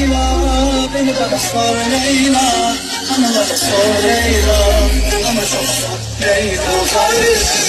Leyla Beni bana sor Leyla. Analara sor Leyla. Ama çok sor Leyla. Kardeşim